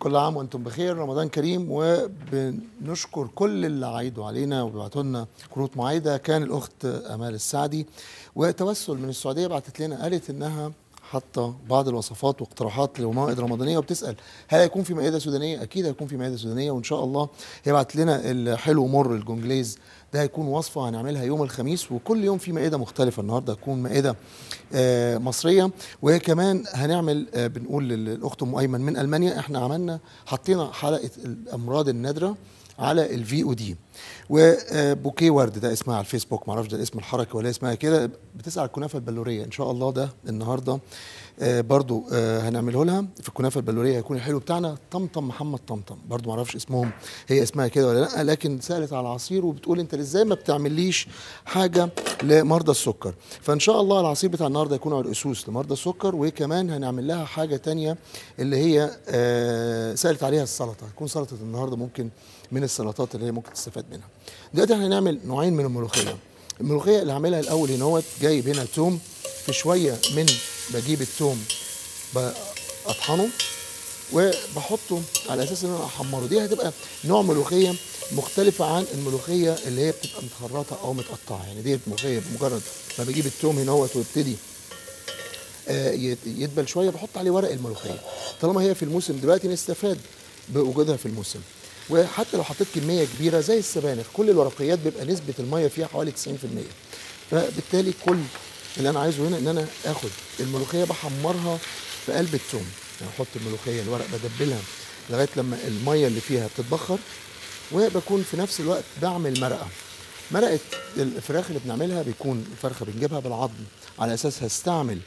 كل عام وأنتم بخير. رمضان كريم وبنشكر كل اللي عايدوا علينا وبيبعتوا لنا كروت معايدة. كان الأخت أمال السعدي. وتوسل من السعودية بعتت لنا قالت إنها حاطه بعض الوصفات واقتراحات لموائد رمضانية وبتسأل هل هيكون في مائدة سودانية؟ أكيد هيكون في مائدة سودانية وإن شاء الله هي بعت لنا الحلو مر الجونجليز ده هيكون وصفة هنعملها يوم الخميس وكل يوم في مائدة مختلفة النهارده هتكون مائدة آه، مصرية وكمان هنعمل آه، بنقول للأخت ام ايمن من ألمانيا إحنا عملنا حطينا حلقة الأمراض النادرة على الفي أو دي وبوكيه ورد ده اسمها على الفيسبوك معرفش ده اسم الحركة ولا اسمها كده. بتسال على الكنافة البلورية إن شاء الله ده النهارده. آه، برضو آه، هنعمله لها في الكنافة البلورية هيكون الحلو بتاعنا طمطم محمد طمطم. برضو معرفش اسمهم هي اسمها كده ولا لأ لكن سألت على العصير وبتقول أنت إزاي ما بتعمليش حاجة لمرضى السكر. فإن شاء الله العصير بتاع النهارده يكون عرقسوس لمرضى السكر وكمان هنعمل لها حاجة تانية اللي هي آه، سألت عليها السلطة. هتكون سلطة النهارده ممكن من السلطات اللي هي ممكن تستفاد منها. دلوقتي إحنا هنعمل نوعين من الملوخية. الملوخية اللي هعملها الأول هنا هو جايب هنا توم. في شوية من بجيب التوم بطحنه وبحطه على أساس إن أنا أحمره. دي هتبقى نوع ملوخية مختلفة عن الملوخية اللي هي بتبقى متخرطة أو متقطعة. يعني دي ملوخية بمجرد ما بجيب التوم هنا هو وابتدي آه، يدبل شوية بحط عليه ورق الملوخية. طالما هي في الموسم دلوقتي نستفاد بوجودها في الموسم. وحتى لو حطيت كمية كبيرة زي السبانخ كل الورقيات بيبقى نسبة المية فيها حوالي 90% فبالتالي كل اللي أنا عايزه هنا إن أنا آخد الملوخية بحمرها في قلب التوم. يعني أحط الملوخية الورق بدبلها لغاية لما المية اللي فيها بتتبخر وبكون في نفس الوقت بعمل مرقة. مرقة الفراخ اللي بنعملها بيكون الفرخه بنجيبها بالعظم. على أساس هستعمل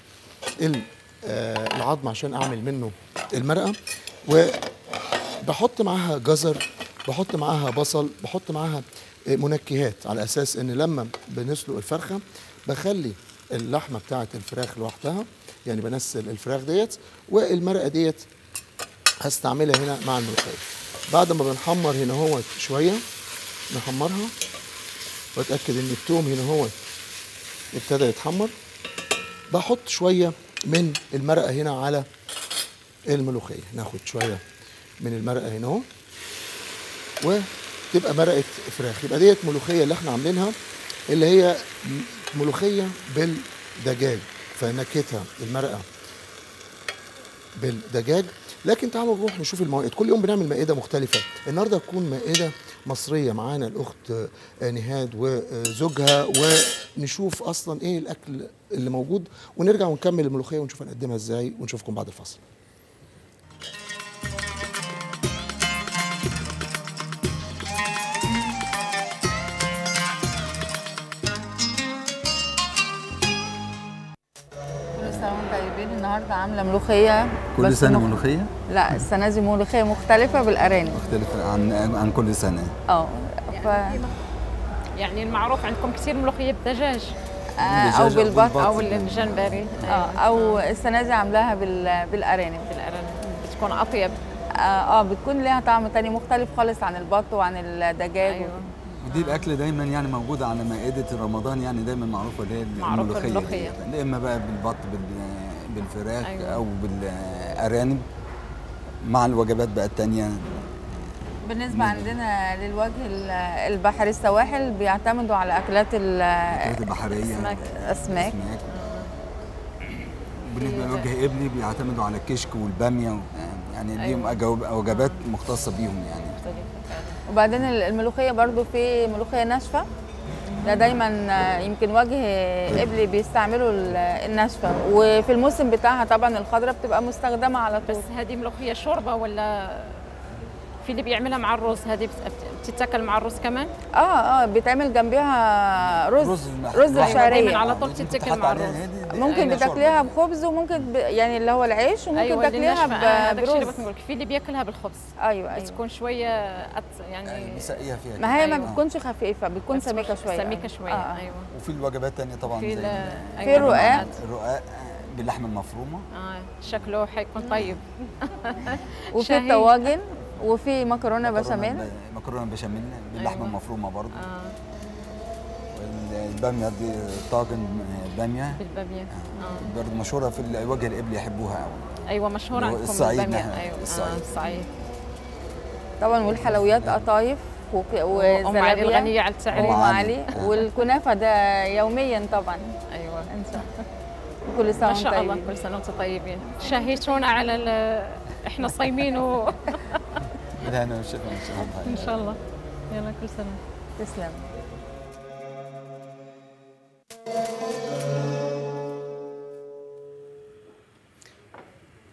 آه، العظم عشان أعمل منه المرقة. وبحط معاها جزر بحط معاها بصل بحط معاها آه، منكهات على أساس إن لما بنسلق الفرخة بخلي اللحمة بتاعة الفراخ لوحدها يعني بنسل الفراخ ديت والمرقة ديت هستعملها هنا مع الملوخية. بعد ما بنحمر هنا هو شوية نحمرها وأتأكد إن التوم هنا هو ابتدى يتحمر. بحط شوية من المرقة هنا على الملوخية. ناخد شوية من المرقة هنا اهو. وتبقى مرقة فراخ. يبقى ديت ملوخية اللي إحنا عاملينها اللي هي ملوخية بالدجاج. فنكهتها المرقة بالدجاج. لكن تعالوا نروح نشوف الموائد. كل يوم بنعمل مائدة مختلفة. النهارده تكون مائدة مصرية. معانا الأخت نهاد وزوجها. ونشوف أصلا إيه الأكل اللي موجود. ونرجع ونكمل الملوخية ونشوف هنقدمها إزاي. ونشوفكم بعد الفاصل. عاملة ملوخية كل بس سنة مخ- ملوخية؟ لا السنة دي ملوخية مختلفة بالأرانب. مختلفة عن عن كل سنة. آه ف يعني المعروف عندكم كثير ملوخية بدجاج آه، أو بالدجاج أو بالبط. أو الجمبري. آه أو السنة دي عاملاها بال... بالأرانب. بالأرانب. بتكون أطيب. آه, آه بتكون ليها طعم تاني مختلف خالص عن البط وعن الدجاج. أيوه. ودي الأكلة دايما يعني موجودة على مائدة رمضان يعني دايما معروفة اللي هي معروفة الملوخية. إما بقى بالبط بال- بالفراخ أيوة. أو بالأرانب مع الوجبات بقى التانية. بالنسبة عندنا للوجه ال- البحري السواحل بيعتمدوا على أكلات ال- الأكلات البحرية. أسماك. أسماك بالنسبة لوجه إبلي بيعتمدوا على الكشك والبامية يعني ليهم أجوب- وجبات مختصة بيهم يعني. وبعدين الملوخية برضو في ملوخية ناشفة. ده دايما يمكن وجه قبلي بيستعملوا ال- الناشفة. وفي الموسم بتاعها طبعا الخضراء بتبقى مستخدمة على طول. بس هذه ملوخية شوربة ولا في اللي بيعملها مع الرز هذه بت- بتتاكل مع الرز كمان آه آه بيتعمل جنبها رز رز رز أيوة، شعرية دايماً على طول ممكن تتاكل تحط مع الرز. ممكن بتاكليها. بخبز وممكن ب... يعني اللي هو العيش وممكن أيوه اللي تاكليها آه، اللي بس نقول لك في اللي بياكلها بالخبز أيوه أيوه بتكون شوية أت يعني يعني مسقية فيها ما هي ما أيوة. بتكونش خفيفة بتكون سميكة شوية سميكة شوية آه. أيوه وفي الوجبات التانية طبعا في زي ال- ال- أيوة، الرقاق. الرقاق. الرقاق باللحمة المفرومة آه شكله حيكون طيب وفي. الطواجن وفي مكرونة مكرونة بشاميل. مكرونة بشاميل باللحمة أيوة. المفرومة برضه. آه. الباميه دي طاجن بامية. بالبامية. آه. برضه مشهورة في الوجه القبلي يحبوها قوي أيوه مشهور اللي هو عندكم الصعيد الباميه أيوه. الصعيد. آه الصعيد. طبعا والحلويات قطايف وأم علي الغنية على أم التعريف. وام علي. علي والكنافة ده يوميا طبعا. أيوه. إن شاء الله. كل سنة ما شاء الله طيبين. كل سنة وأنتم طيبين. شاهدتونا على ال- إحنا صايمين و... بالهنا والشفا إن شاء الله. إن شاء الله. يلا كل سنة. تسلم.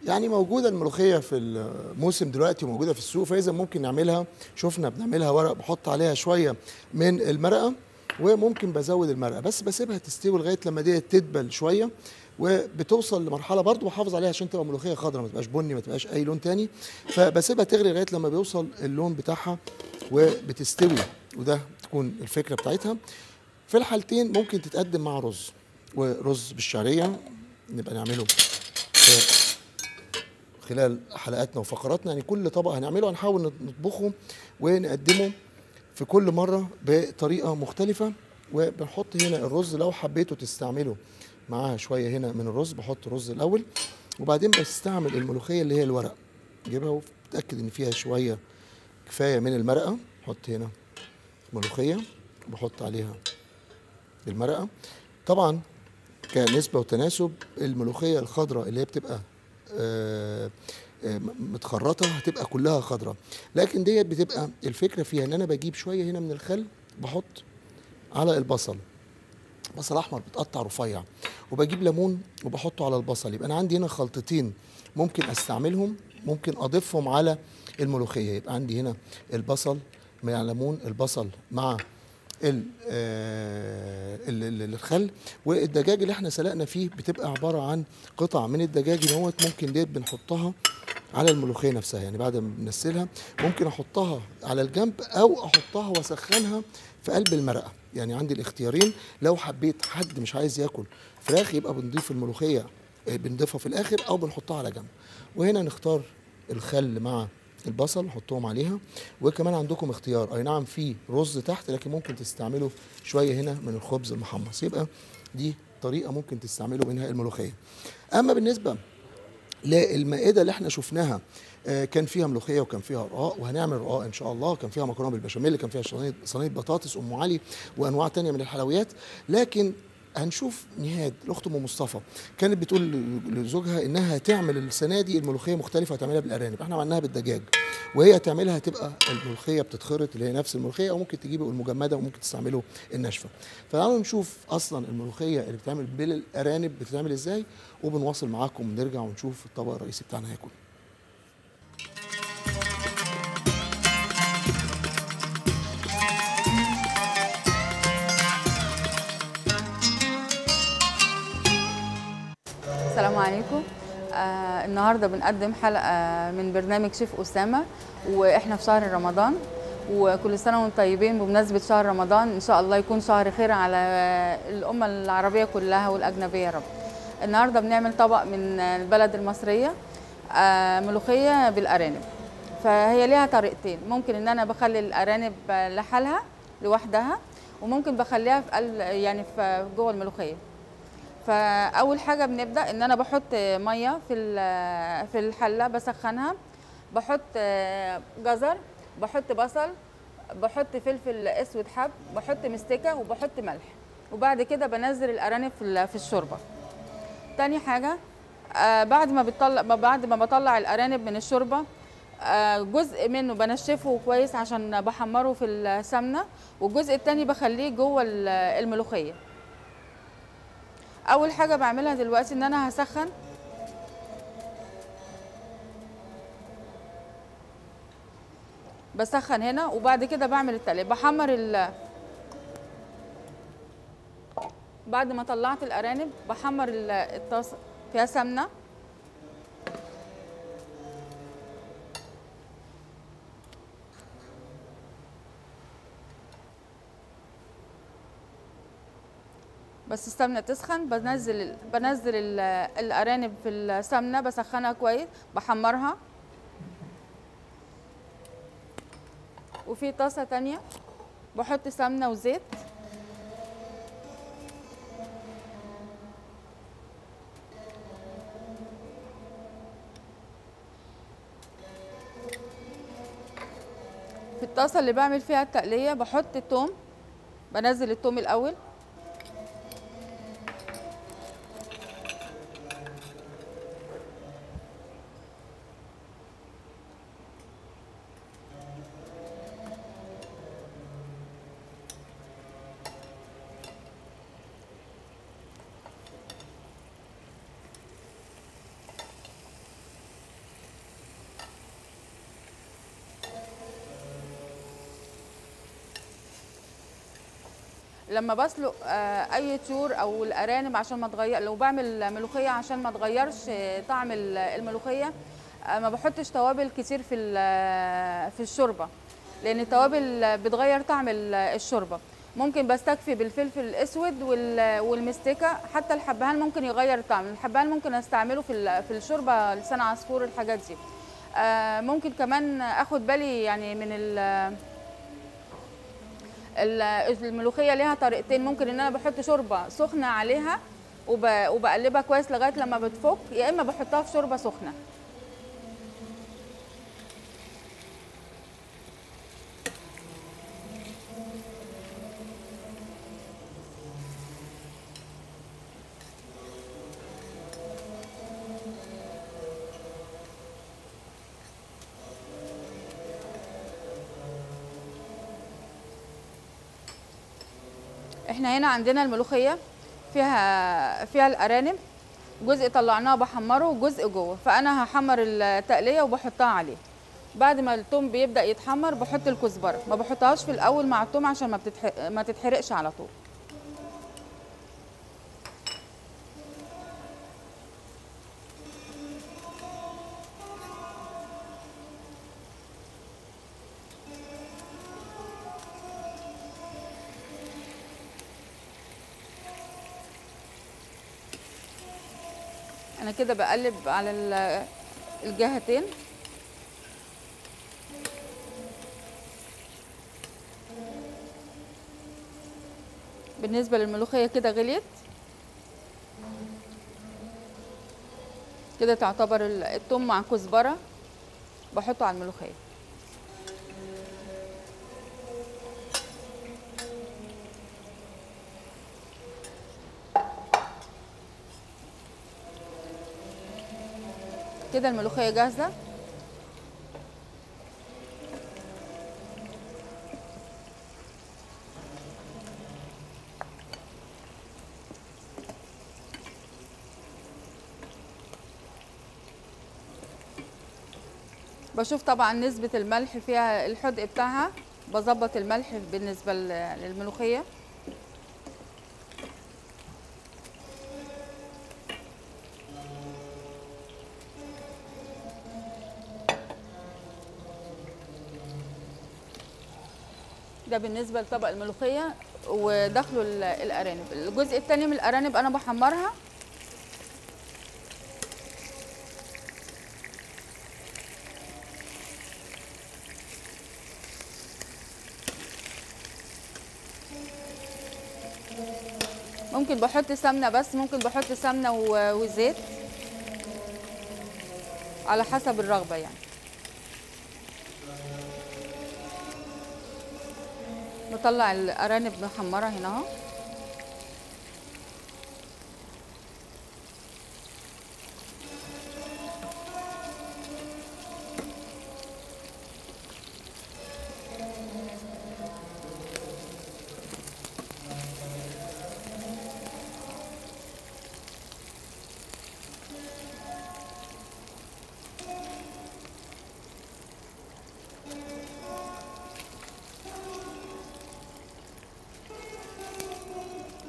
يعني موجودة الملوخية في الموسم دلوقتي وموجودة في السوق فإذا ممكن نعملها شفنا بنعملها ورق بحط عليها شوية من المرقة وممكن بزود المرقة. بس بسيبها تستوي لغاية لما دي تدبل شوية. وبتوصل لمرحلة برضو بحافظ عليها عشان تبقى ملوخية خضراء ما تبقاش بني ما تبقاش أي لون تاني. فبسيبها تغلي لغاية لما بيوصل اللون بتاعها وبتستوي وده تكون الفكرة بتاعتها. في الحالتين ممكن تتقدم مع رز ورز بالشعرية نبقى نعمله في خلال حلقاتنا وفقراتنا. يعني كل طبق هنعمله هنحاول نطبخه ونقدمه في كل مرة بطريقة مختلفة وبنحط هنا الرز لو حبيتوا تستعملوا معاها شوية هنا من الرز بحط رز الأول وبعدين بستعمل الملوخية اللي هي الورق جيبها وبتأكد إن فيها شوية كفاية من المرقة. بحط هنا ملوخية وبحط عليها المرقة. طبعا كنسبة وتناسب الملوخية الخضراء اللي هي بتبقى آه، آه، متخرطة هتبقى كلها خضراء. لكن ديت بتبقى الفكرة فيها إن أنا بجيب شوية هنا من الخل بحط على البصل. بصل أحمر بتقطع رفيع وبجيب ليمون وبحطه على البصل يبقى أنا عندي هنا خلطتين ممكن أستعملهم ممكن أضيفهم على الملوخية يبقى عندي هنا البصل مع الليمون البصل مع آه، ال- ال- الخل والدجاج اللي إحنا سلقنا فيه بتبقى عبارة عن قطع من الدجاج دوت ممكن ديت بنحطها على الملوخية نفسها يعني بعد ما بنسلها ممكن أحطها على الجنب أو أحطها وأسخنها في قلب المرقه يعني عندي الاختيارين لو حبيت حد مش عايز ياكل فراخ يبقى بنضيف الملوخية آه، بنضيفها في الآخر أو بنحطها على جنب. وهنا نختار الخل مع البصل نحطهم عليها. وكمان عندكم اختيار. أي نعم في رز تحت لكن ممكن تستعملوا شوية هنا من الخبز المحمص. يبقى دي طريقة ممكن تستعملوا منها الملوخية. أما بالنسبة للمائده اللي إحنا شفناها آه، كان فيها ملوخية وكان فيها رقاق وهنعمل رقاق إن شاء الله. كان فيها مكرونة بالبشاميل كان فيها صينية بطاطس أم علي وأنواع تانية من الحلويات. لكن هنشوف نهاد الاخت أم مصطفى. كانت بتقول لزوجها إنها هتعمل السنة دي الملوخية مختلفة هتعملها بالأرانب. إحنا عملناها بالدجاج. وهي هتعملها هتبقى الملوخية بتتخرط اللي هي نفس الملوخية أو ممكن تجيبوا المجمدة وممكن تستعملوا الناشفة. فتعالوا نشوف أصلا الملوخية اللي بتتعمل بالأرانب بتتعمل إزاي وبنواصل معاكم ونرجع ونشوف الطبق الرئيسي بتاعنا هيكون. السلام عليكم. آه النهارده بنقدم حلقة من برنامج شيف أسامة وإحنا في شهر رمضان وكل سنة وأنتم طيبين بمناسبة شهر رمضان إن شاء الله يكون شهر خير على الأمة العربية كلها والأجنبية يا رب. النهارده بنعمل طبق من البلد المصرية آه ملوخية بالأرانب. فهي ليها طريقتين. ممكن إن أنا بخلي الأرانب لحالها لوحدها وممكن بخليها في يعني في جوه الملوخية. فأول حاجة بنبدأ إن أنا بحط مية في في الحلة بسخنها. بحط جزر بحط بصل بحط فلفل أسود حب بحط مستكة وبحط ملح. وبعد كده بنزل الأرانب في ال- في الشوربة. تاني حاجة آه، بعد ما بتطلع بعد ما بطلع الأرانب من الشوربة آه، جزء منه بنشفه كويس عشان بحمره في السمنة والجزء التاني بخليه جوه ال- الملوخية. أول حاجة بعملها دلوقتي إن أنا هسخن. بسخن هنا وبعد كده بعمل التقليب. بحمر ال بعد ما طلعت الأرانب بحمر ال- الطاسة فيها سمنة. بس السمنة تسخن بنزل بنزل ال- الأرانب في السمنة بسخنها كويس بحمرها. وفي طاسة تانية بحط سمنة وزيت. الطاسة اللي بعمل فيها التقلية بحط التوم بنزل التوم الأول. لما بسلق آه، أي طيور أو الأرانب عشان ما تغير لو بعمل ملوخية عشان ما تغيرش آه، طعم ال- الملوخية آه، ما بحطش توابل كتير في في الشوربة لأن التوابل بتغير طعم ال- الشوربة. ممكن بستكفي بالفلفل الأسود وال- والمستكة حتى الحبهان ممكن يغير الطعم الحبهان ممكن أستعمله في في الشوربة لسان عصفور الحاجات دي. ممكن كمان آخد بالي يعني من الملوخية ليها طريقتين. ممكن إن أنا بحط شوربة سخنة عليها وب... وبقلبها كويس لغاية لما بتفك يا إما بحطها في شوربة سخنة. إحنا هنا عندنا الملوخية فيها فيها الأرانب جزء طلعناه بحمره وجزء جوه فأنا هحمر التقلية وبحطها عليه. بعد ما التوم بيبدأ يتحمر بحط الكزبرة ما بحطهاش في الأول مع التوم عشان ما بتتحرق ما تتحرقش على طول. أنا كده بقلب على ال- الجهتين. بالنسبة للملوخية كده غليت. كده تعتبر ال- التوم مع كزبرة. بحطه على الملوخية. كده الملوخية جاهزة. بشوف طبعا نسبة الملح فيها الحدق بتاعها. بظبط الملح بالنسبة لل- ده بالنسبة لطبق الملوخية ودخله ال- الأرانب. الجزء التاني من الأرانب أنا بحمرها. ممكن بحط سمنة بس ممكن بحط سمنة و- وزيت على حسب الرغبة يعني. بطلع الأرانب محمرة هنا أهو.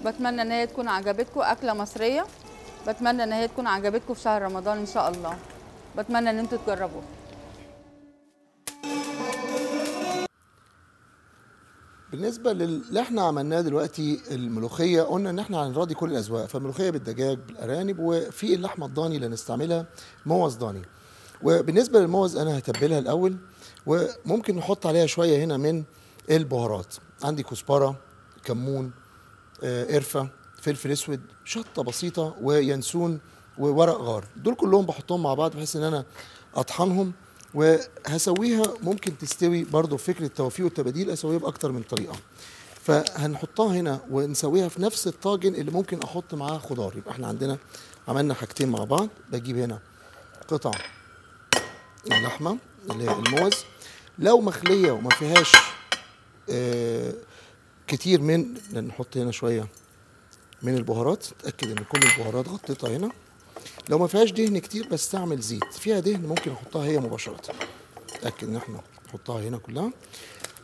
بتمنى إن هي تكون عجبتكم أكلة مصرية. بتمنى إن هي تكون عجبتكم في شهر رمضان إن شاء الله. بتمنى إن أنتوا تجربوها. بالنسبة للي إحنا عملناه دلوقتي الملوخية قلنا إن إحنا هنراضي كل الأذواق فملوخية بالدجاج بالأرانب وفي اللحمة الضاني اللي هنستعملها موز ضاني. وبالنسبة للموز أنا هتبلها الأول وممكن نحط عليها شوية هنا من البهارات. عندي كزبرة كمون آه، قرفة فلفل أسود شطة بسيطة وينسون وورق غار. دول كلهم بحطهم مع بعض بحيث إن أنا أطحنهم وهسويها ممكن تستوي برضو فكرة التوفيق والتباديل أسويها بأكتر من طريقة. فهنحطها هنا ونسويها في نفس الطاجن اللي ممكن أحط معاه خضار. يبقى إحنا عندنا عملنا حاجتين مع بعض. بجيب هنا قطع اللحمة اللي هي الموز. لو مخلية وما فيهاش آه كتير من نحط هنا شوية من البهارات اتاكد إن كل البهارات غطيتها هنا. لو ما فيهاش دهن كتير بستعمل زيت. فيها دهن ممكن أحطها هي مباشرة. اتاكد إن إحنا نحطها هنا كلها.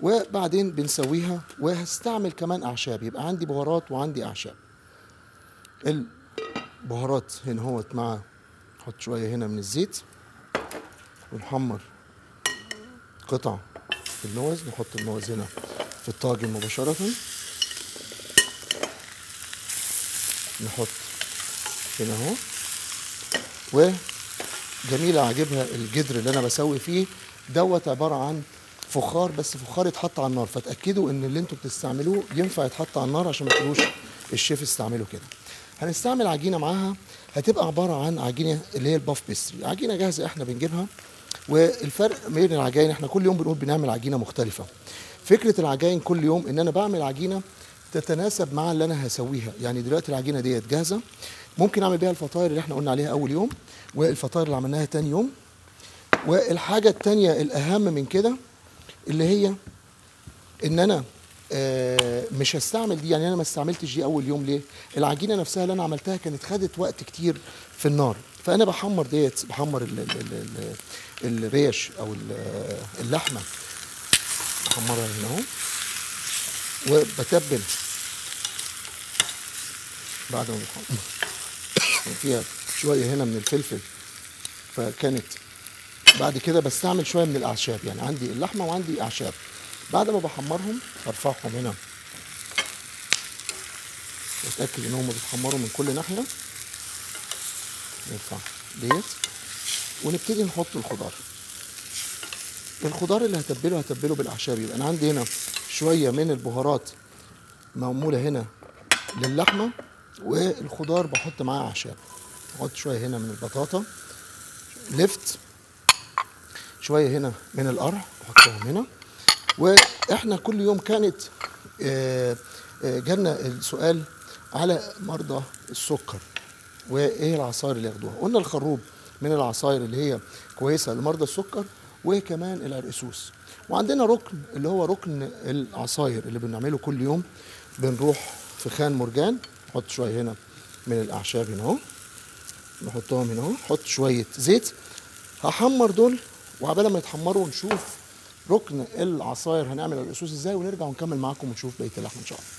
وبعدين بنسويها وهستعمل كمان أعشاب. يبقى عندي بهارات وعندي أعشاب. البهارات هنا هوت مع نحط شوية هنا من الزيت. ونحمر قطع الموز نحط الموز هنا في الطاجن مباشرة. نحط هنا اهو. وجميله عاجبها الجدر اللي أنا بسوي فيه. دوت عبارة عن فخار بس فخار يتحط على النار. فتأكدوا إن اللي أنتوا بتستعملوه ينفع يتحط على النار عشان ما تقولوش الشيف استعمله كده. هنستعمل عجينة معاها. هتبقى عبارة عن عجينة اللي هي الباف بيستري. عجينة جاهزة إحنا بنجيبها. والفرق بين العجائن إحنا كل يوم بنقول بنعمل عجينة مختلفة. فكرة العجائن كل يوم إن أنا بعمل عجينة تتناسب مع اللي أنا هسويها. يعني دلوقتي العجينة ديت جاهزة ممكن أعمل بيها الفطاير اللي إحنا قلنا عليها أول يوم والفطاير اللي عملناها تاني يوم. والحاجة التانية الأهم من كده اللي هي إن أنا آه مش هستعمل دي. يعني أنا ما استعملتش دي أول يوم ليه؟ العجينة نفسها اللي أنا عملتها كانت خدت وقت كتير في النار. فأنا بحمر ديت بحمر ال ال ال ال الريش أو ال- اللحمة. بحمرها هنا أهو. وبتبل. بعد ما بحمر فيها شوية هنا من الفلفل. فكانت بعد كده بستعمل شوية من الأعشاب. يعني عندي اللحمة وعندي أعشاب. بعد ما بحمرهم برفعهم هنا. واتاكد إن هم بيتحمروا من كل ناحية. نرفع ديت. ونبتدي نحط الخضار. الخضار اللي هتبله هتبله بالأعشاب. يبقى أنا عندي هنا شوية من البهارات معمولة هنا للحمة والخضار بحط معاه أعشاب. أحط شوية هنا من البطاطا لفت شوية هنا من القرع بحطهم هنا. وإحنا كل يوم كانت آه، آه، جالنا السؤال على مرضى السكر. وإيه العصائر اللي ياخدوها؟ قلنا الخروب من العصائر اللي هي كويسة لمرضى السكر وكمان العرقسوس وعندنا ركن اللي هو ركن العصاير اللي بنعمله كل يوم. بنروح في خان مرجان نحط شوية هنا من الأعشاب هنا أهو. نحطهم هنا أهو. نحط شوية زيت. هحمر دول وعبال ما يتحمروا نشوف ركن العصاير هنعمل الاسوس إزاي ونرجع ونكمل معاكم ونشوف بقية اللحمة إن شاء الله.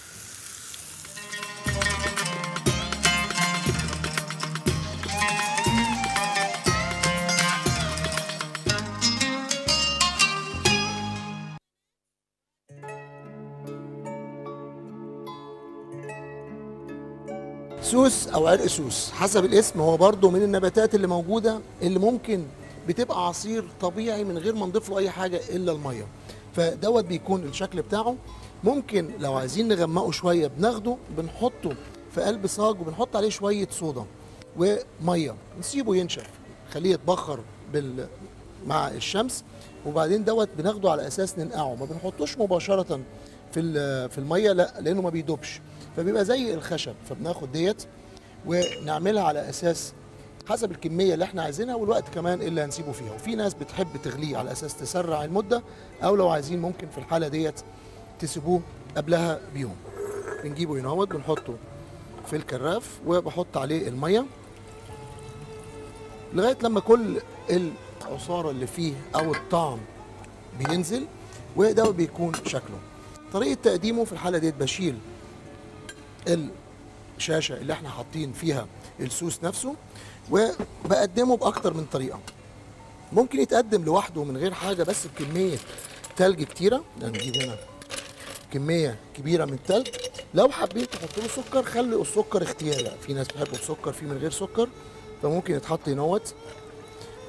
سوس أو عرق سوس حسب الاسم هو برضو من النباتات اللي موجودة اللي ممكن بتبقى عصير طبيعي من غير ما نضيف له أي حاجة إلا المية. فدوت بيكون الشكل بتاعه. ممكن لو عايزين نغمقه شوية بناخده بنحطه في قلب صاج وبنحط عليه شوية صودا ومية. نسيبه ينشف. خليه يتبخر بال مع الشمس. وبعدين دوت بناخده على أساس ننقعه. ما بنحطوش مباشرة في في المية لا لأنه ما بيدوبش. فبيبقى زي الخشب فبناخد ديت ونعملها على أساس حسب الكمية اللي إحنا عايزينها والوقت كمان اللي هنسيبه فيها. وفي ناس بتحب تغليه على أساس تسرع المدة أو لو عايزين ممكن في الحالة ديت تسيبوه قبلها بيوم. بنجيبه هنا بنحطه في الكراف وبحط عليه المية. لغاية لما كل العصارة اللي فيه أو الطعم بينزل وده بيكون شكله. طريقة تقديمه في الحالة ديت بشيل الشاشة اللي إحنا حاطين فيها السوس نفسه وبقدمه بأكتر من طريقة. ممكن يتقدم لوحده من غير حاجة بس بكمية تلج كتيرة. يعني نجيب هنا كمية كبيرة من التلج. لو حابين تحطوا له سكر خلي السكر اختياري. في ناس بتحبه بسكر في من غير سكر فممكن يتحط هنوت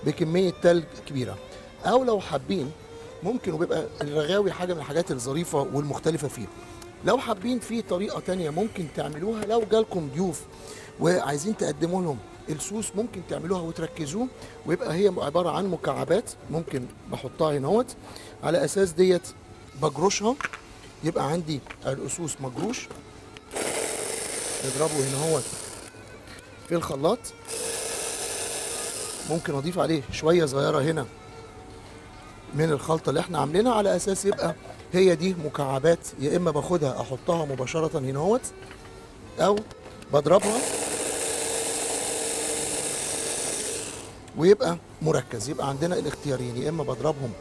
بكمية تلج كبيرة. أو لو حابين ممكن وبيبقى الرغاوي حاجة من الحاجات الظريفة والمختلفة فيه. لو حابين في طريقة تانية ممكن تعملوها لو جالكم ضيوف وعايزين تقدموا لهم السوس ممكن تعملوها وتركزوه ويبقى هي عبارة عن مكعبات ممكن بحطها هنا اهوت على أساس ديت بجرشها يبقى عندي الأسوس مجروش. نضربه هنا اهوت في الخلاط. ممكن أضيف عليه شوية صغيرة هنا. من الخلطة اللي إحنا عاملينها على أساس يبقى هي دي مكعبات يا إما باخدها أحطها مباشرة هنا أهوت أو بضربها ويبقى مركز. يبقى عندنا الاختيارين يا إما بضربهم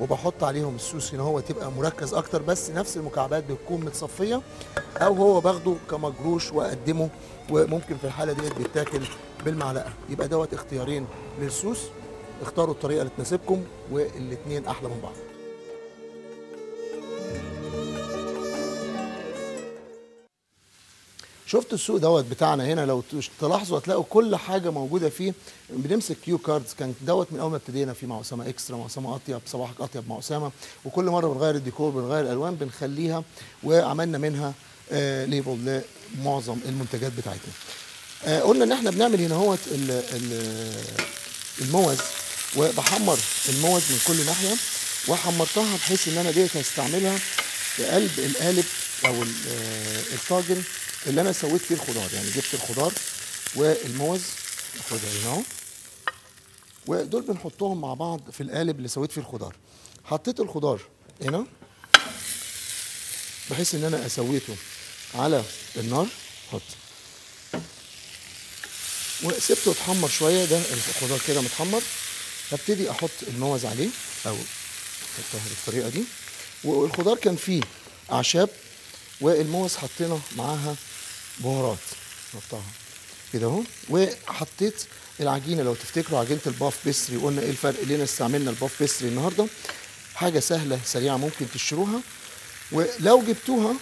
وبحط عليهم السوس هنا هو تبقى مركز أكتر بس نفس المكعبات بتكون متصفية أو هو باخده كمجروش وأقدمه وممكن في الحالة ديت بيتاكل بالمعلقة. يبقى دوت اختيارين للسوس. اختاروا الطريقة اللي تناسبكم والاثنين أحلى من بعض. شفت السوق دوت بتاعنا هنا؟ لو تلاحظوا هتلاقوا كل حاجة موجودة فيه. بنمسك cue cards. كان دوت من أول ما ابتدينا في مع اسامه extra مع اسامه أطيب صباحك أطيب مع اسامه وكل مرة بنغير الديكور بنغير الألوان بنخليها وعملنا منها آه label لمعظم المنتجات بتاعتنا. آه قلنا إن إحنا بنعمل هنا هوت ال- ال- الموز. وبحمر الموز من كل ناحية وحمرتها بحيث إن أنا ديت هستعملها في قلب القالب أو آه، الطاجن اللي أنا سويت فيه الخضار. يعني جبت الخضار والموز اخدها هنا أهو. ودول بنحطهم مع بعض في القالب اللي سويت فيه الخضار. حطيت الخضار هنا بحيث إن أنا أسويته على النار. حط. وسبته يتحمر شوية ده الخضار كده متحمر. هبتدي أحط الموز عليه أو أحطها بالطريقة دي. والخضار كان فيه أعشاب والموز حطينا معاها بهارات. نحطها كده أهو. وحطيت العجينة. لو تفتكروا عجينة ال puff pastry قلنا إيه الفرق؟ ليه استعملنا ال puff pastry النهارده؟ حاجة سهلة سريعة ممكن تشتروها. ولو جبتوها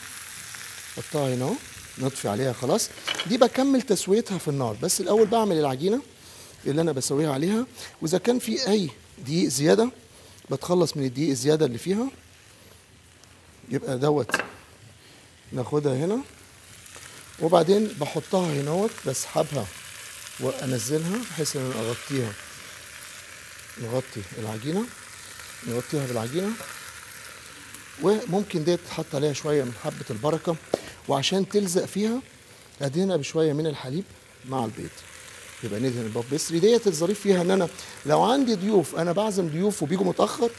حطها هنا أهو. نطفي عليها خلاص. دي بكمل تسويتها في النار. بس الأول بعمل العجينة. اللي أنا بسويها عليها. وإذا كان في أي دقيق زيادة بتخلص من الدقيق الزيادة اللي فيها. يبقى دوت ناخدها هنا. وبعدين بحطها هنا اهوت بسحبها وأنزلها بحيث إن أنا أغطيها. نغطي العجينة نغطيها بالعجينة. وممكن ديت تحط عليها شوية من حبة البركة. وعشان تلزق فيها أدهنها بشوية من الحليب مع البيض. يبقى ندهن الباب. بسري ديت الظريف فيها إن أنا لو عندي ضيوف أنا بعزم ضيوف وبيجوا متأخر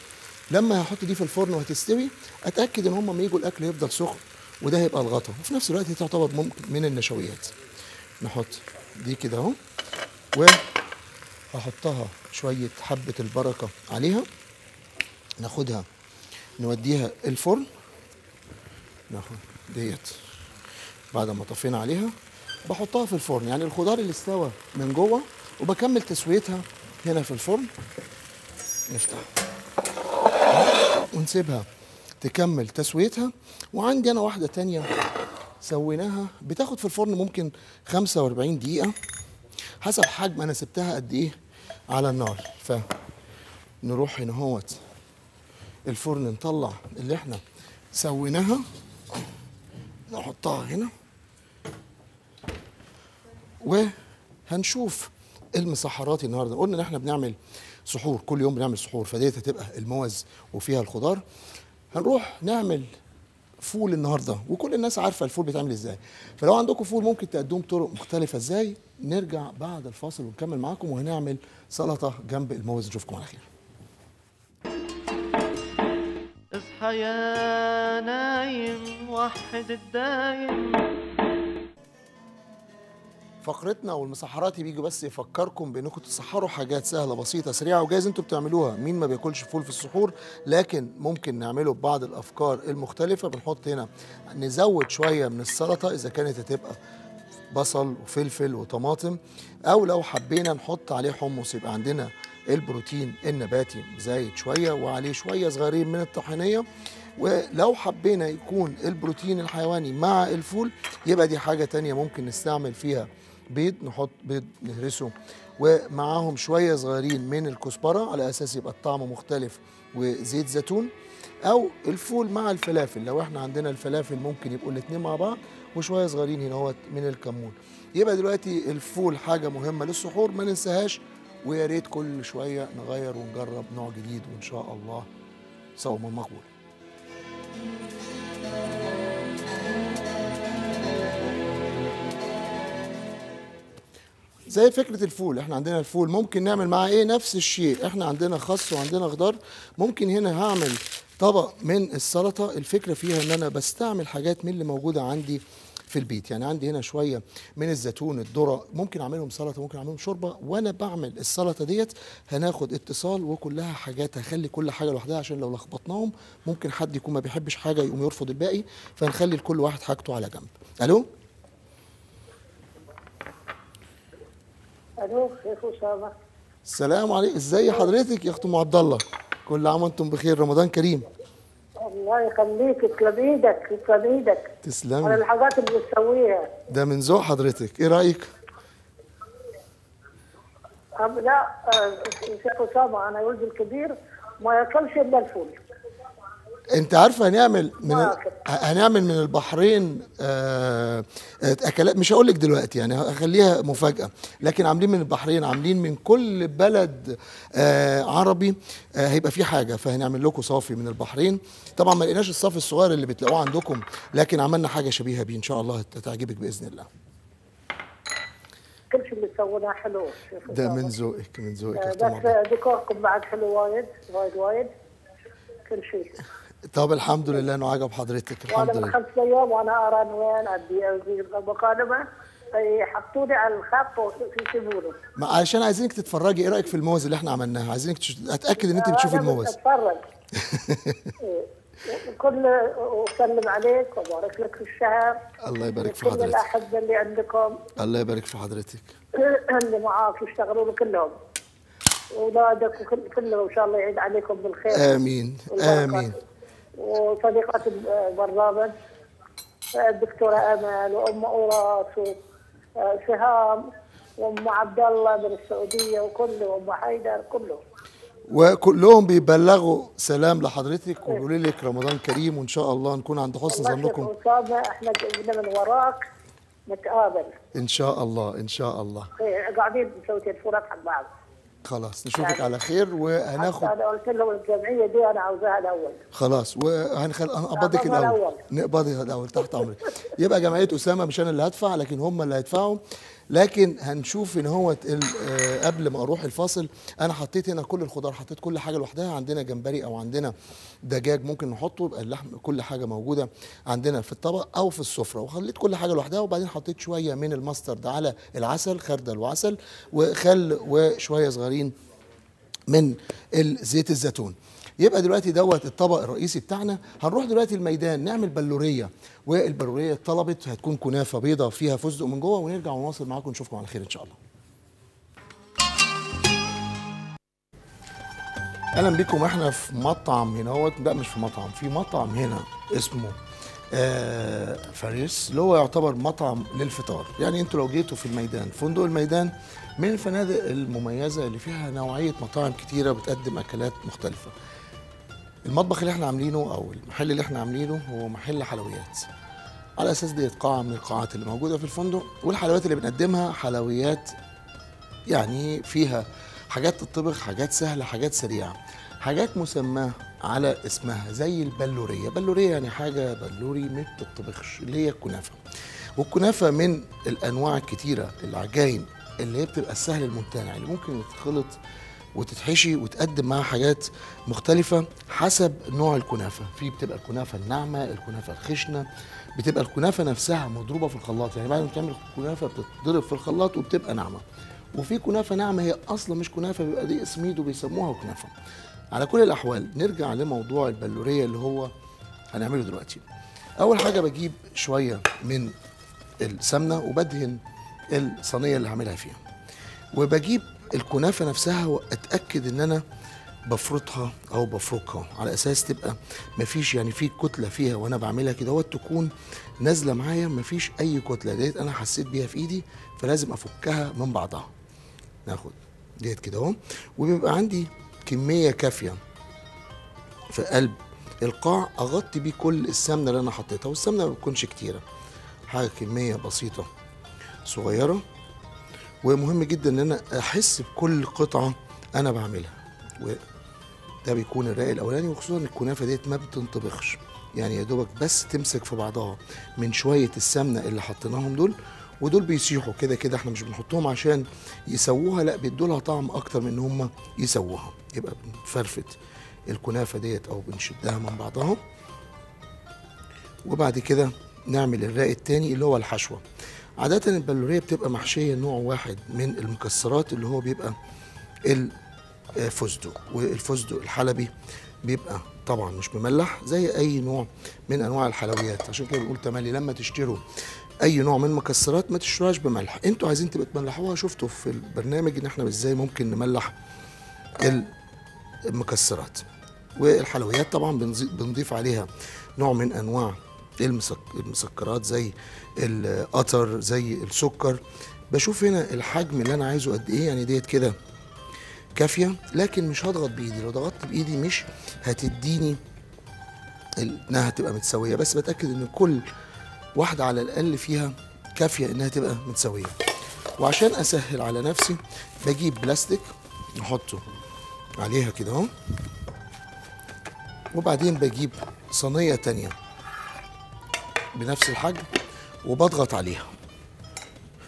لما هحط دي في الفرن وهتستوي أتأكد إن هم لما يجوا الأكل يفضل سخن وده هيبقى الغطا. وفي نفس الوقت هي تعتبر ممكن من النشويات. نحط دي كده أهو وهحطها شوية حبة البركة عليها. ناخدها نوديها الفرن. ناخد ديت بعد ما طفينا عليها. بحطها في الفرن. يعني الخضار اللي استوى من جوه وبكمل تسويتها هنا في الفرن. نفتح. ونسيبها تكمل تسويتها. وعندي أنا واحدة تانية سويناها. بتاخد في الفرن ممكن 45 دقيقة حسب حجم أنا سبتها قد إيه على النار. فنروح هنا أهوت. الفرن نطلع اللي إحنا سويناها. نحطها هنا. وهنشوف المسحرات النهارده. قلنا إن إحنا بنعمل سحور كل يوم بنعمل سحور فديت هتبقى الموز وفيها الخضار. هنروح نعمل فول النهارده وكل الناس عارفة الفول بيتعمل إزاي. فلو عندكم فول ممكن تقدموه بطرق مختلفة إزاي. نرجع بعد الفاصل ونكمل معاكم وهنعمل سلطة جنب الموز. نشوفكم على خير. اصحى يا نايم وحد الدايم. فقرتنا والمسحرات بيجوا بس يفكركم بأنكم تسحروا حاجات سهلة بسيطة سريعة وجايز أنتوا بتعملوها. مين ما بياكلش فول في السحور لكن ممكن نعمله ببعض الأفكار المختلفة. بنحط هنا نزود شوية من السلطة إذا كانت هتبقى بصل وفلفل وطماطم أو لو حبينا نحط عليه حمص يبقى عندنا البروتين النباتي زايد شوية وعليه شوية صغيرين من الطحينية. ولو حبينا يكون البروتين الحيواني مع الفول يبقى دي حاجة تانية ممكن نستعمل فيها بيض نحط بيض نهرسه ومعاهم شوية صغيرين من الكزبرة على أساس يبقى الطعم مختلف وزيت زيتون. أو الفول مع الفلافل لو إحنا عندنا الفلافل ممكن يبقوا الاثنين مع بعض وشوية صغيرين هنا هوت من الكمون. يبقى دلوقتي الفول حاجة مهمة للسحور ما ننساهاش ويا ريت كل شوية نغير ونجرب نوع جديد وإن شاء الله صوم مقبول زي فكرة الفول إحنا عندنا الفول ممكن نعمل معاه إيه؟ نفس الشيء إحنا عندنا خس وعندنا خضار. ممكن هنا هعمل طبق من السلطة الفكرة فيها إن أنا بستعمل حاجات من اللي موجودة عندي في البيت. يعني عندي هنا شوية من الزيتون الذرة ممكن أعملهم سلطة ممكن أعملهم شوربة. وأنا بعمل السلطة ديت هناخد اتصال وكلها حاجات هخلي كل حاجة لوحدها عشان لو لخبطناهم ممكن حد يكون ما بيحبش حاجة يقوم يرفض الباقي فنخلي لكل واحد حاجته على جنب. ألو؟ ألو شيخ أسامة؟ السلام عليكم ازي حضرتك يا أخت ام عبد الله؟ كل عام وأنتم بخير. رمضان كريم. الله يخليك تسلم إيدك تسلم إيدك. على تسلمي الحاجات اللي بتسويها. ده من ذوق حضرتك. إيه رأيك؟ لا آه، شيخ أسامة أنا ولدي الكبير ما يأكلش إلا الفول. انت عارفه هنعمل من. هنعمل من البحرين آه، أكلات. مش هقول لك دلوقتي يعني هخليها مفاجأة. لكن عاملين من البحرين عاملين من كل بلد آه، عربي آه، هيبقى في حاجة. فهنعمل لكم صافي من البحرين. طبعا ما لقيناش الصافي الصغير اللي بتلاقوه عندكم لكن عملنا حاجة شبيهة بيه إن شاء الله هتعجبك بإذن الله. كل شيء اللي سويناه حلو. ده. من ذوقك من ذوقك آه،. بس ديكوركم بعد حلو وايد وايد وايد. كل شيء. طب الحمد لله إنه عجب حضرتك الحمد لله. خمس أيام وأنا أرى وين ابي ازيد مكالمه يحطوني على الخط ويسيبونه ما علشان عايزينك تتفرجي إيه رأيك في الموز اللي إحنا عملناها؟ عايزينك تش... أتأكد إن أنت بتشوفي الموز. اتفرج. كل وسلم عليك وبارك لك في الشهر. الله يبارك في كل حضرتك. الاحبه اللي عندكم. الله يبارك في حضرتك. اللي معاك يشتغلون كلهم. أولادك وكل كلهم إن شاء الله يعيد عليكم بالخير. آمين. آمين. وصديقات البرنامج الدكتورة امل وام اوراس وسهام وأم عبد الله من السعودية وكله وأم حيدر كله. وكلهم بيبلغوا سلام لحضرتك ويقولوا لك رمضان كريم وإن شاء الله نكون عند حسن ظنكم. إحنا جبنا من وراك نتقابل. إن شاء الله إن شاء الله. إيه، قاعدين نسوي تليفونات حق بعض. خلاص نشوفك على خير وهناخد أنا قلت لهم الجمعية دي أنا عاوزاها الأول. خلاص وهنخل هنقبضك الأول. نقبضها الأول تحت أمرك. يبقى جمعية أسامة مش أنا اللي هدفع لكن هم اللي هيدفعوا. لكن هنشوف إن هو آه، قبل ما أروح الفاصل أنا حطيت هنا كل الخضار حطيت كل حاجة لوحدها. عندنا جمبري أو عندنا دجاج ممكن نحطه يبقى اللحم كل حاجة موجودة عندنا في الطبق أو في السفرة. وخليت كل حاجة لوحدها وبعدين حطيت شوية من الماسترد على العسل خردل وعسل وخل وشوية صغيرين من زيت الزيتون. يبقى دلوقتي دوت الطبق الرئيسي بتاعنا. هنروح دلوقتي الميدان نعمل بلورية. والبلورية اتطلبت هتكون كنافة بيضة فيها فستق من جوه ونرجع ونواصل معاكم نشوفكم على خير إن شاء الله. أهلا بكم إحنا في مطعم هنا هو لا مش في مطعم في مطعم هنا اسمه آه فاريس اللي هو يعتبر مطعم للفطار. يعني أنتوا لو جيتوا في الميدان فندق الميدان من الفنادق المميزة اللي فيها نوعية مطاعم كتيرة بتقدم أكلات مختلفة. المطبخ اللي إحنا عاملينه أو المحل اللي إحنا عاملينه هو محل حلويات. على أساس ديت قاعة من القاعات اللي موجودة في الفندق والحلويات اللي بنقدمها حلويات يعني فيها حاجات تطبخ حاجات سهلة حاجات سريعة. حاجات مسماة على اسمها زي البلورية. بلورية يعني حاجة بلوري ما بتطبخش اللي هي الكنافة. والكنافة من الأنواع الكتيرة العجائن اللي هي بتبقى السهل الممتنع اللي ممكن يتخلط وتتحشي وتقدم معاها حاجات مختلفة حسب نوع الكنافة. في بتبقى الكنافة الناعمة الكنافة الخشنة بتبقى الكنافة نفسها مضروبة في الخلاط. يعني بعد ما تعمل كنافة بتتضرب في الخلاط وبتبقى ناعمة. وفي كنافة ناعمة هي أصلا مش كنافة بيبقى دي اسميد وبيسموها كنافة. على كل الأحوال نرجع لموضوع البلورية اللي هو هنعمله دلوقتي. أول حاجة بجيب شوية من السمنة وبدهن الصينية اللي هعملها فيها. وبجيب الكنافة نفسها وأتأكد إن أنا بفرطها أو بفركها. على أساس تبقى مفيش يعني في كتلة فيها وأنا بعملها كده تكون نازلة معايا مفيش أي كتلة ديت أنا حسيت بيها في إيدي فلازم أفكها من بعضها. ناخد ديت كده أهو. وبيبقى عندي كمية كافية في قلب القاع أغطي بيه كل السمنة اللي أنا حطيتها والسمنة ما بتكونش كتيرة. حاجة كمية بسيطة صغيرة. ومهم جدا إن أنا أحس بكل قطعة أنا بعملها. وده بيكون الرق الأولاني وخصوصا الكنافة ديت ما بتنطبخش. يعني يا دوبك بس تمسك في بعضها من شوية السمنة اللي حطيناهم دول ودول بيسيحوا. كده كده إحنا مش بنحطهم عشان يسووها لأ بيدوا لها طعم أكتر من إن هم يسووها. يبقى بنفرفت الكنافة ديت أو بنشدها من بعضها. وبعد كده نعمل الراق التاني اللي هو الحشوة. عادة البلورية بتبقى محشية نوع واحد من المكسرات اللي هو بيبقى الفستق والفستق الحلبي بيبقى طبعا مش مملح زي أي نوع من أنواع الحلويات. عشان كده بنقول تملي. لما تشتروا أي نوع من المكسرات ما تشتروهاش بملح. أنتوا عايزين تبقى تملحوها شفتوا في البرنامج إن إحنا إزاي ممكن نملح المكسرات. والحلويات طبعا بنضيف عليها نوع من أنواع. المسكرات زي القطر زي السكر. بشوف هنا الحجم اللي أنا عايزه قد إيه يعني ديت كده كافية لكن مش هضغط بإيدي. لو ضغطت بإيدي مش هتديني إنها تبقى متساوية. بس بتأكد إن كل واحدة على الأقل فيها كافية إنها تبقى متساوية. وعشان أسهل على نفسي بجيب بلاستيك نحطه عليها كده أهو. وبعدين بجيب صينية تانية. بنفس الحجم وبضغط عليها.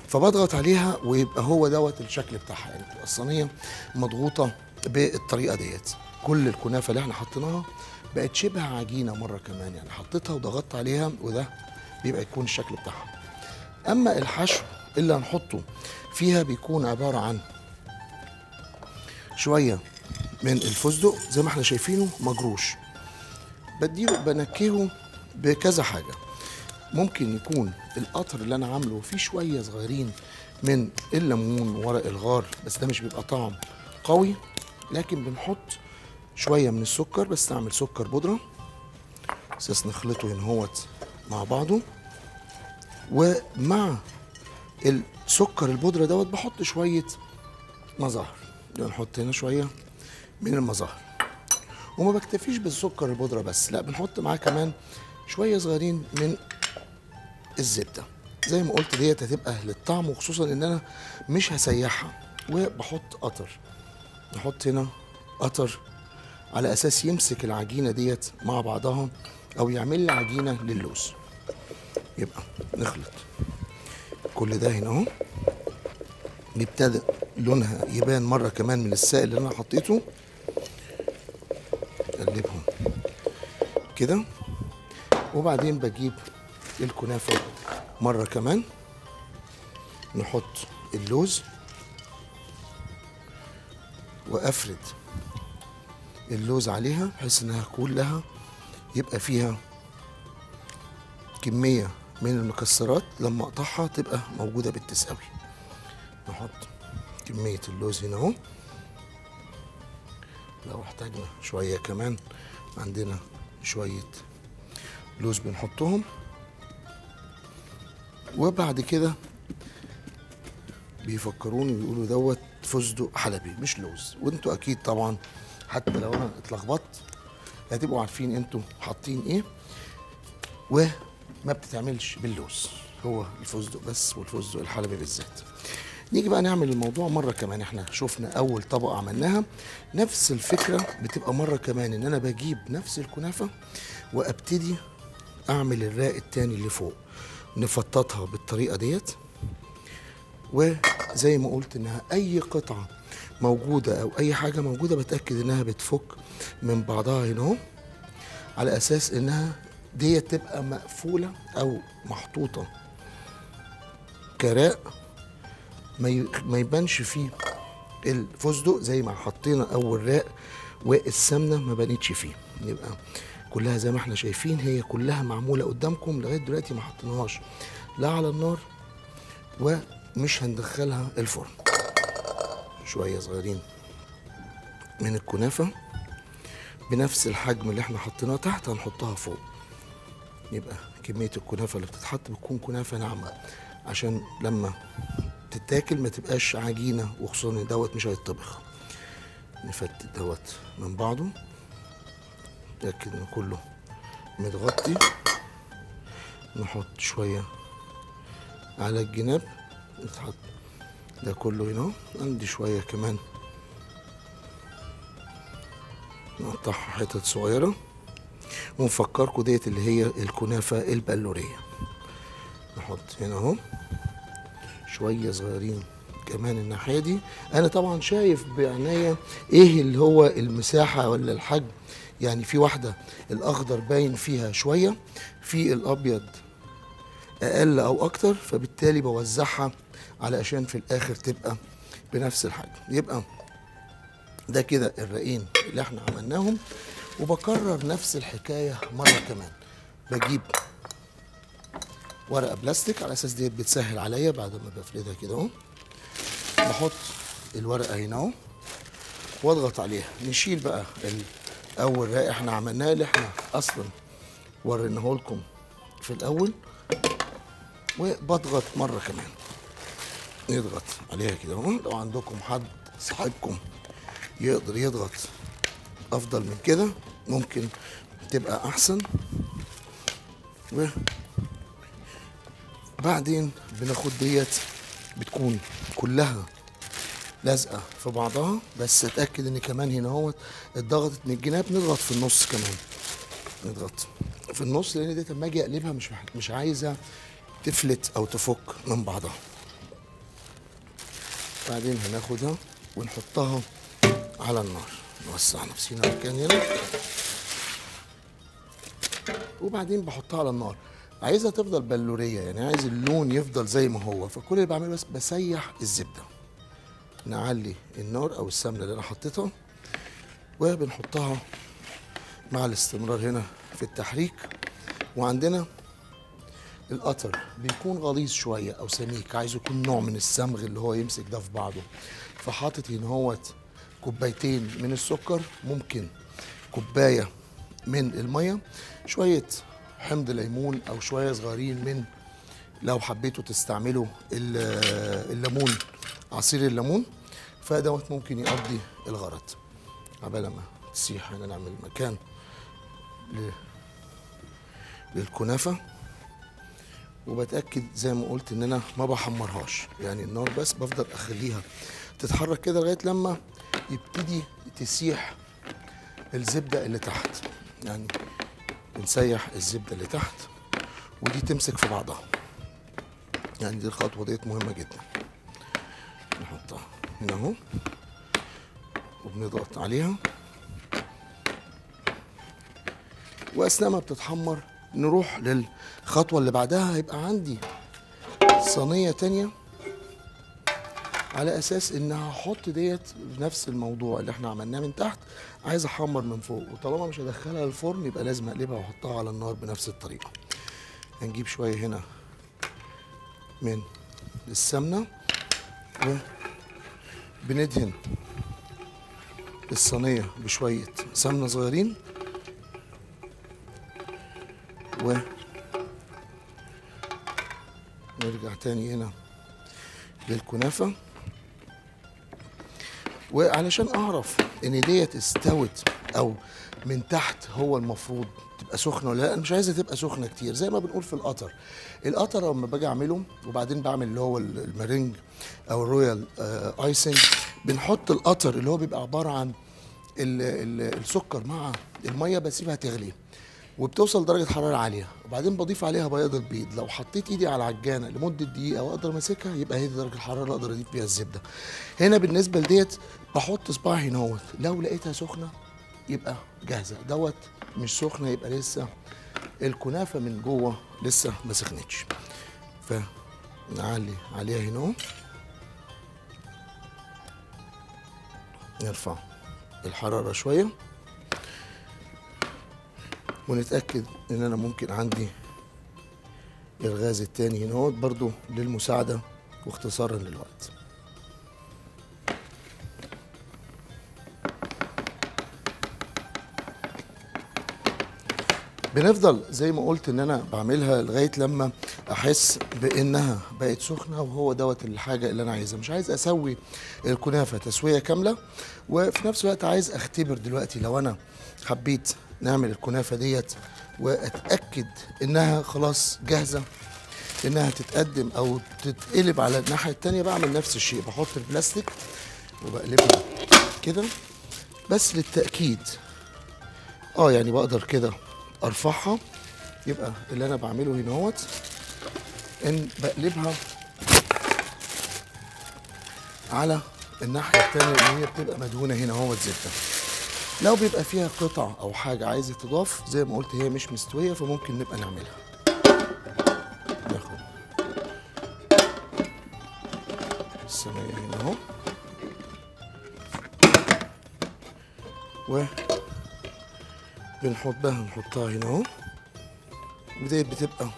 فبضغط عليها ويبقى هو دوت الشكل بتاعها. يعني تبقى الصينية مضغوطة بالطريقة ديت. كل الكنافة اللي إحنا حطيناها بقت شبه عجينة مرة كمان. يعني حطيتها وضغطت عليها وده بيبقى يكون الشكل بتاعها. أما الحشو اللي هنحطه فيها بيكون عبارة عن شوية من الفستق زي ما إحنا شايفينه مجروش. بديله بنكهه بكذا حاجة. ممكن يكون القطر اللي أنا عامله فيه شوية صغيرين من الليمون وورق الغار بس ده مش بيبقى طعم قوي لكن بنحط شوية من السكر بستعمل سكر بودرة. أساس نخلطه هنا هوت مع بعضه. ومع السكر البودرة دوت بحط شوية يعني نحط هنا شوية من المظاهر. وما بكتفيش بالسكر البودرة بس لا بنحط معاه كمان شوية صغيرين من الزبدة. زي ما قلت ديت هتبقى للطعم وخصوصا إن أنا مش هسيحها وبحط قطر نحط هنا قطر على أساس يمسك العجينة ديت مع بعضها أو يعمل لي عجينة للوز. يبقى نخلط. كل ده هنا أهو. يبتدئ لونها يبان مرة كمان من السائل اللي أنا حطيته. أقلبهم. كده. وبعدين بجيب الكنافة مرة كمان. نحط اللوز وأفرد اللوز عليها بحيث إنها كلها يبقى فيها كمية من المكسرات. لما أقطعها تبقى موجودة بالتساوي. نحط كمية اللوز هنا أهو. لو احتاجنا شوية كمان عندنا شوية لوز بنحطهم. وبعد كده بيفكروني ويقولوا دوت فستق حلبي مش لوز. وانتوا أكيد طبعا حتى لو أنا اتلخبطت هتبقوا عارفين أنتوا حاطين إيه. وما بتتعملش باللوز هو الفستق بس والفستق الحلبي بالذات. نيجي بقى نعمل الموضوع مرة كمان إحنا شفنا أول طبقة عملناها. نفس الفكرة بتبقى مرة كمان إن أنا بجيب نفس الكنافة وأبتدي أعمل الراق التاني اللي فوق. نفططها بالطريقة ديت. وزي ما قلت إنها أي قطعة موجودة أو أي حاجة موجودة بتأكد إنها بتفك من بعضها هنا أهو على أساس إنها ديت تبقى محطوطة. كراق ما ي- ما يبانش فيه الفستق زي ما حطينا أول راق والسمنة ما بانتش فيه. يبقى كلها زي ما إحنا شايفين هي كلها معمولة قدامكم لغاية دلوقتي ما حطيناهاش. لا على النار ومش هندخلها الفرن. شوية صغيرين من الكنافة بنفس الحجم اللي إحنا حطيناه تحت هنحطها فوق. يبقى كمية الكنافة اللي بتتحط بتكون كنافة ناعمة. عشان لما تتاكل ما تبقاش عجينة وخصوصا إن دوت مش هيتطبخ. نفتت دوت من بعضه. نتاكد ان كله متغطي. نحط شوية على الجناب نتحط ده كله هنا. عندي شوية كمان نقطعها حتت صغيرة. ونفكركم ديت اللي هي الكنافة البلورية. نحط هنا اهو شوية صغيرين كمان الناحية دي. أنا طبعا شايف بعناية إيه اللي هو المساحة ولا الحجم. يعني في واحدة الأخضر باين فيها شوية في الأبيض أقل أو أكتر فبالتالي بوزعها علشان في الآخر تبقى بنفس الحجم. يبقى ده كده الرقين اللي إحنا عملناهم وبكرر نفس الحكاية مرة كمان. بجيب ورقة بلاستيك على أساس ديت بتسهل عليا بعد ما بفردها كده أهو. بحط الورقة هنا أهو واضغط عليها. نشيل بقى أول رق إحنا عملناه اللي إحنا أصلا وريناه لكم في الأول وبضغط مرة كمان. نضغط عليها كده. لو عندكم حد صاحبكم يقدر يضغط أفضل من كده ممكن تبقى أحسن. و بعدين بناخد ديت بتكون كلها لازقة في بعضها بس اتأكد إن كمان هنا أهوت اتضغطت من الجناب نضغط في النص كمان. نضغط في النص لأن ديت لما أجي أقلبها مش مش عايزة تفلت أو تفك من بعضها. بعدين هناخدها ونحطها على النار. نوسع نفسينا مكان هنا. وبعدين بحطها على النار. عايزها تفضل بلورية يعني عايز اللون يفضل زي ما هو فكل اللي بعمله بس بسيح الزبدة. نعلي النار أو السمنة اللي أنا حطيتها وبنحطها مع الاستمرار هنا في التحريك. وعندنا القطر بيكون غليظ شوية أو سميك عايز يكون نوع من الصمغ اللي هو يمسك ده في بعضه. فحاطط هنا هوت كوبايتين من السكر ممكن كوباية من المية شوية حمض ليمون أو شوية صغيرين من لو حبيتوا تستعملوا ال- الليمون. عصير الليمون فدوت ممكن يقضي الغرض. عبال ما تسيح هنا نعمل مكان للكنافة. وبتأكد زي ما قلت إن أنا ما بحمرهاش. يعني النار بس بفضل أخليها تتحرك كده لغاية لما يبتدي تسيح الزبدة اللي تحت. يعني بنسيح الزبدة اللي تحت ودي تمسك في بعضها. يعني دي الخطوة ديت مهمة جدا. نحطها. هنا اهو. وبنضغط عليها. وأثناء ما بتتحمر نروح للخطوة اللي بعدها. هيبقى عندي صينية تانية على أساس إن هحط ديت نفس الموضوع اللي إحنا عملناه من تحت. عايز أحمر من فوق وطالما مش هدخلها الفرن يبقى لازم أقلبها وأحطها على النار بنفس الطريقة. هنجيب شوية هنا من السمنة. وبندهن الصينية بشوية سمنة صغيرين و نرجع تاني هنا للكنافة. وعلشان أعرف إن ديت استوت أو من تحت هو المفروض تبقى سخنة ولا لا؟ أنا مش عايزها تبقى سخنة كتير زي ما بنقول في القطر. القطر لما باجي أعمله وبعدين بعمل اللي هو ال- المارينج أو ال royal آه icing بنحط القطر اللي هو بيبقى عبارة عن ال ال السكر مع المية بسيبها تغلي وبتوصل درجة حرارة عالية. وبعدين بضيف عليها بياض البيض. لو حطيت إيدي على العجانه لمدة دقيقة وأقدر أمسكها يبقى هي دي درجة الحرارة اللي أقدر أضيف بيها الزبدة. هنا بالنسبة لديت بحط صباعي هنا لو لقيتها سخنة يبقى جاهزة. دوت مش سخنه يبقى لسه الكنافة من جوه لسه ما سخنتش. فنعلي عليها هنا نرفع الحرارة شوية. ونتأكد إن أنا ممكن عندي الغاز التاني هنا برضو للمساعدة واختصارا للوقت. بنفضل زي ما قلت إن أنا بعملها لغاية لما أحس بإنها بقت سخنة وهو دوت الحاجة اللي أنا عايزها. مش عايز أسوي الكنافة تسوية كاملة وفي نفس الوقت عايز أختبر دلوقتي لو أنا حبيت نعمل الكنافة ديت وأتأكد إنها خلاص جاهزة إنها تتقدم أو تتقلب على الناحية التانية بعمل نفس الشيء. بحط البلاستيك وبقلبها كده بس للتأكيد. آه يعني بقدر كده أرفعها. يبقى اللي أنا بعمله هنا أهوت. إن بقلبها على الناحية التانية اللي هي بتبقى مدهونة هنا أهوت زبدة. لو بيبقى فيها قطع أو حاجة عايزة تضاف زي ما قلت هي مش مستوية فممكن نبقى نعملها. ناخد الصينيه هنا أهو. بنحطها نحطها هنا أهو. وديت بتبقى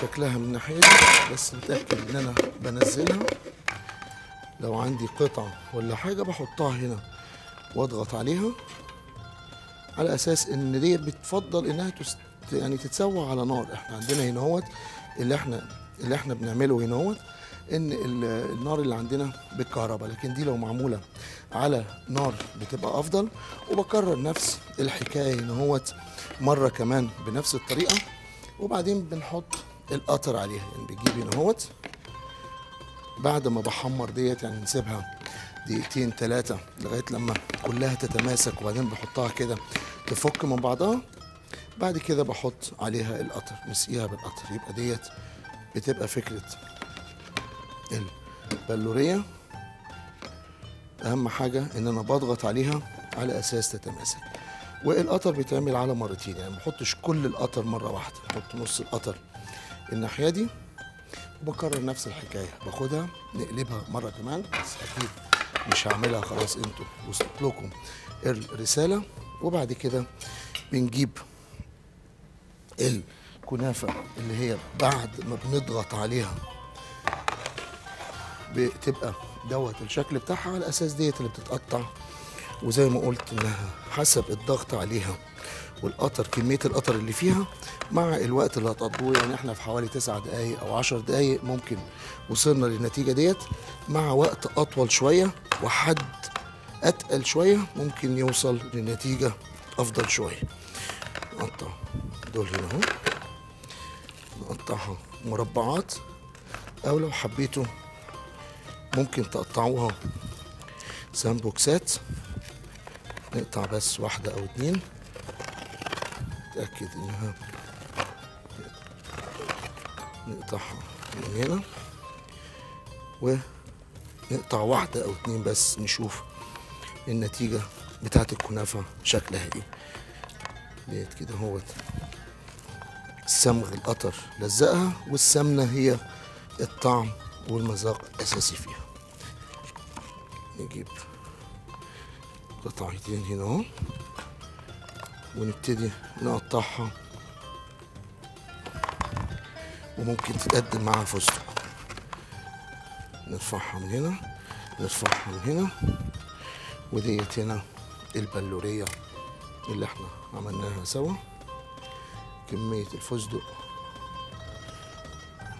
شكلها من دي بس متأكد إن أنا بنزلها. لو عندي قطع ولا حاجة بحطها هنا واضغط عليها على أساس إن ديت بتفضل إنها تست يعني تتسوى على نار. إحنا عندنا هنا أهوت اللي إحنا اللي إحنا بنعمله هنا أهوت إن ال- النار اللي عندنا بالكهرباء. لكن دي لو معمولة على نار بتبقى أفضل وبكرر نفس الحكاية هنا اهوت مرة كمان بنفس الطريقة وبعدين بنحط القطر عليها. يعني بتجيب هنا اهوت بعد ما بحمر ديت يعني نسيبها دقيقتين ثلاثة لغاية لما كلها تتماسك وبعدين بحطها كده تفك من بعضها. بعد كده بحط عليها القطر نسقيها بالقطر. يبقى ديت بتبقى فكرة البلورية. أهم حاجة إن أنا بضغط عليها على أساس تتماسك. والقطر بيتعمل على مرتين؟ يعني ما بحطش كل القطر مرة واحدة بحط نص القطر الناحية دي وبكرر نفس الحكاية. باخدها نقلبها مرة كمان بس أكيد مش هعملها خلاص أنتوا وصلت لكم الرسالة. وبعد كده بنجيب الكنافة اللي هي بعد ما بنضغط عليها بتبقى دوت الشكل بتاعها على أساس ديت اللي بتتقطع. وزي ما قلت إنها حسب الضغط عليها والقطر كمية القطر اللي فيها مع الوقت اللي هتقضوه. يعني إحنا في حوالي تسع دقايق أو عشر دقايق ممكن وصلنا للنتيجة ديت. مع وقت أطول شوية وحد أتقل شوية ممكن يوصل لنتيجة أفضل شوية. نقطع دول هنا أهو. نقطعها مربعات. أو لو حبيتوا ممكن تقطعوها سامبوكسات نقطع بس واحدة أو اتنين. نتأكد إنها نقطعها من هنا. ونقطع واحدة أو اتنين بس نشوف النتيجة بتاعت الكنافة شكلها إيه. ديت كده هوت صمغ القطر لزقها والسمنة هي الطعم والمذاق الأساسي فيها. نجيب قطعتين هنا أهو. ونبتدي نقطعها. وممكن تتقدم معاها فستق نرفعها من هنا نرفعها من هنا. وديت هنا البلورية اللي إحنا عملناها سوا. كمية الفستق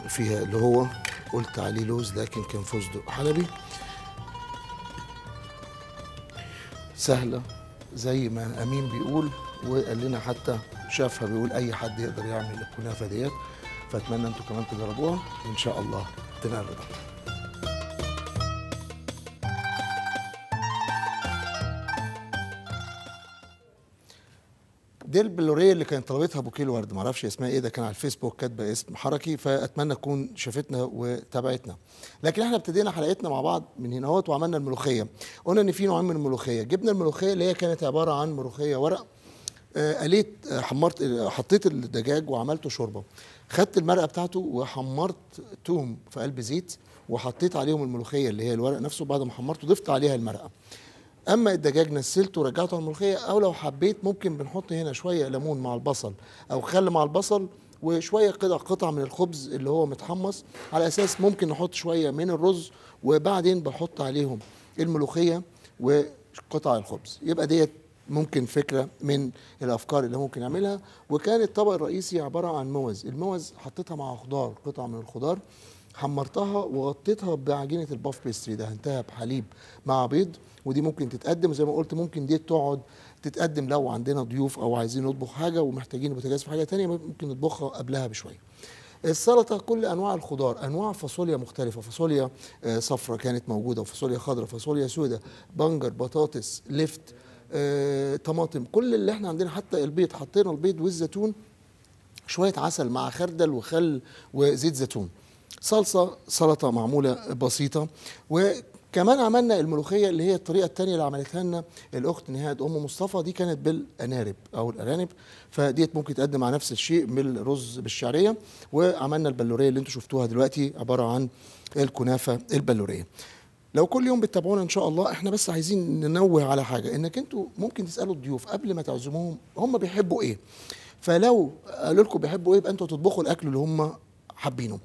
فيها اللي هو قلت عليه لوز لكن كان فستق حلبي. سهلة زي ما أمين بيقول وقال لنا حتى شافها بيقول أي حد يقدر يعمل الكنافة ديت. فأتمنى أنتوا كمان تجربوها وإن شاء الله تنال رضا دي البلوريه اللي كانت طلبتها ابو كيلو ورد معرفش اسمها إيه ده كان على الفيسبوك كاتبه اسم حركي فاتمنى تكون شافتنا وتابعتنا. لكن إحنا ابتدينا حلقتنا مع بعض من هنا اهوت وعملنا الملوخية. قلنا إن في نوعين من الملوخية. جبنا الملوخية اللي هي كانت عبارة عن ملوخية ورق آه، قليت آه، حمرت آه، حطيت الدجاج وعملته شوربة. خدت المرقة بتاعته وحمرت توم في قلب زيت وحطيت عليهم الملوخية اللي هي الورق نفسه بعد ما حمرته ضفت عليها المرقة. أما الدجاج نسلته ورجعته على الملوخية أو لو حبيت ممكن بنحط هنا شوية ليمون مع البصل أو خل مع البصل وشوية قطع قطع من الخبز اللي هو متحمص. على أساس ممكن نحط شوية من الرز وبعدين بحط عليهم الملوخية وقطع الخبز. يبقى ديت ممكن فكرة من الأفكار اللي ممكن نعملها. وكان الطبق الرئيسي عبارة عن موز. الموز حطيتها مع خضار قطع من الخضار. حمرتها وغطيتها بعجينة ال puff pastry دهنتها بحليب مع بيض ودي ممكن تتقدم زي ما قلت ممكن دي تقعد تتقدم لو عندنا ضيوف أو عايزين نطبخ حاجة ومحتاجين بوتاجاز في حاجة تانية ممكن نطبخها قبلها بشوية. السلطة كل أنواع الخضار أنواع فاصوليا مختلفة فاصوليا آه، صفراء كانت موجودة وفاصوليا خضراء فاصوليا سوداء بنجر بطاطس لفت آه، طماطم كل اللي إحنا عندنا حتى البيض حطينا البيض والزيتون شوية عسل مع خردل وخل وزيت زيتون. صلصة سلطة معمولة بسيطة. وكمان عملنا الملوخية اللي هي الطريقة الثانية اللي عملتها لنا الأخت نهاد أم مصطفى. دي كانت بالأنارب أو الأرانب. فديت ممكن تقدم مع نفس الشيء بالرز بالشعرية. وعملنا البلورية اللي أنتم شفتوها دلوقتي عبارة عن الكنافة البلورية. لو كل يوم بتتابعونا إن شاء الله إحنا بس عايزين ننوه على حاجة. إنك أنتوا ممكن تسألوا الضيوف قبل ما تعزموهم هم بيحبوا إيه؟ فلو قالوا لكم بيحبوا إيه يبقى أنتوا تطبخوا الأكل اللي هم حابينه.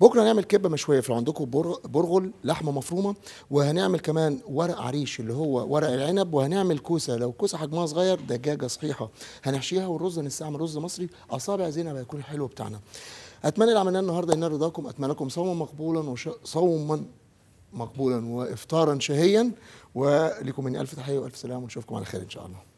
بكرة هنعمل كبة مشوية. في عندكم بر- برغل لحمة مفرومة وهنعمل كمان ورق عريش اللي هو ورق العنب وهنعمل كوسة. لو كوسة حجمها صغير دجاجه صحيحة. هنحشيها والرز هنستعمل رز مصري. أصابع زينب هيكون الحلو بتاعنا. أتمنى اللي عملناه النهارده ينال رضاكم. أتمنى لكم صوما مقبولا وش... صوما مقبولا وافطارا شهيا. ولكم مني ألف تحية وألف سلام ونشوفكم على خير إن شاء الله.